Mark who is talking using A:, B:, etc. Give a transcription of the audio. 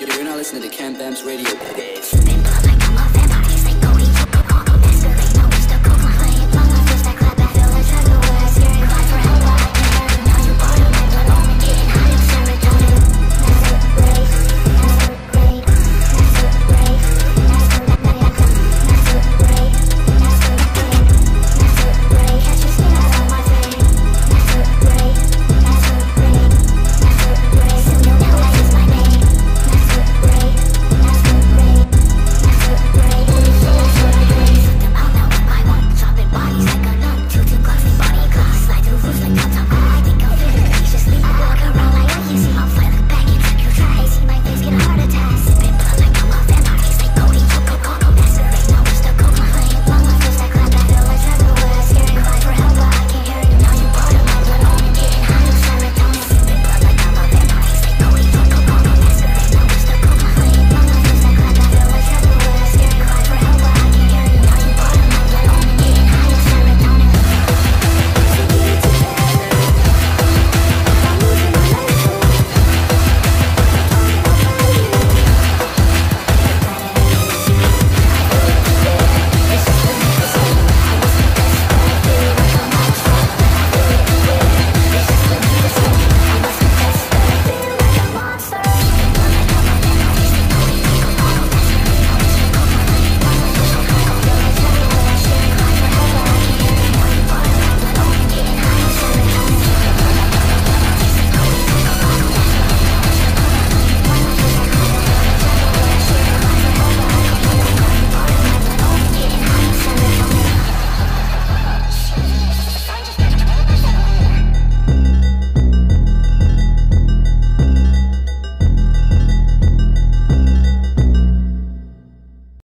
A: You're not listening to Camp Bam's radio.
B: Bitch.